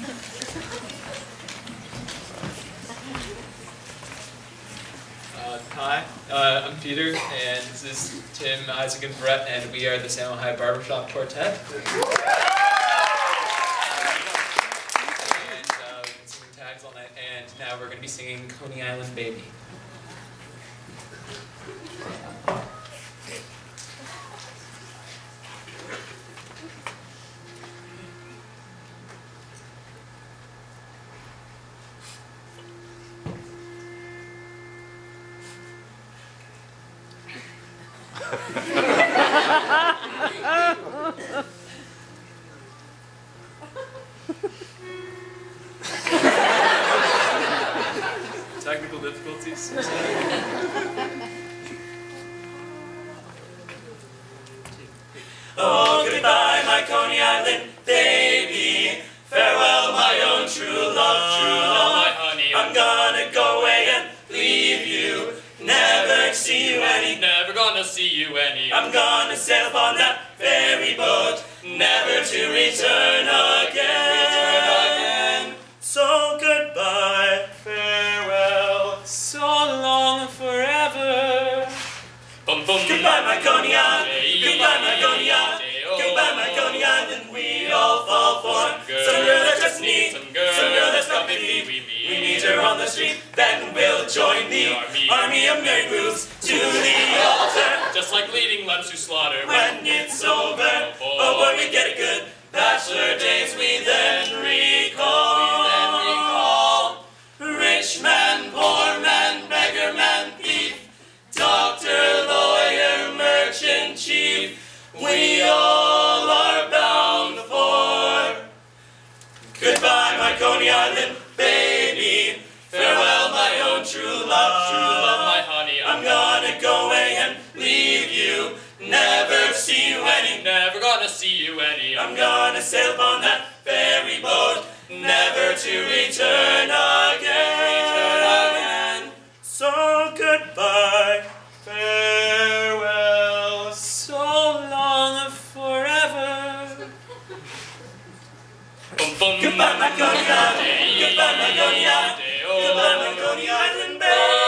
Uh, hi, uh, I'm Peter, and this is Tim, Isaac, and Bret, and we are the Samo High Barbershop Quartet. And uh, we've been singing tags all night, and now we're going to be singing Coney Island Baby. Technical difficulties. see you any. I'm gonna sail upon that ferry boat, never to return again. So goodbye, farewell. So long forever. Bum, bum. Goodbye, my Coney Goodbye, my Coney oh, Goodbye, my Coney Island. We all fall for girl. some girl that just needs Some girl. some girl that's got We feet. meet. We meet her on the street, then we'll join the Army. army of Mary Booths to the. Just like leading lambs to slaughter. When it's over, oh boy, we get it good. Bachelor days we then recall. We then recall. Rich man, poor man, beggar man, thief, doctor, lawyer, merchant, chief. We all are bound for. Goodbye, my Coney Island baby. Farewell, my own true love, true see you any. I'm gonna sail upon that ferry boat, never to return again. So goodbye, farewell, so long forever. Bum, bum. Goodbye, my Coney Island. J-E-E. Goodbye, my Coney Island. J-O. Goodbye, Coney Island, baby.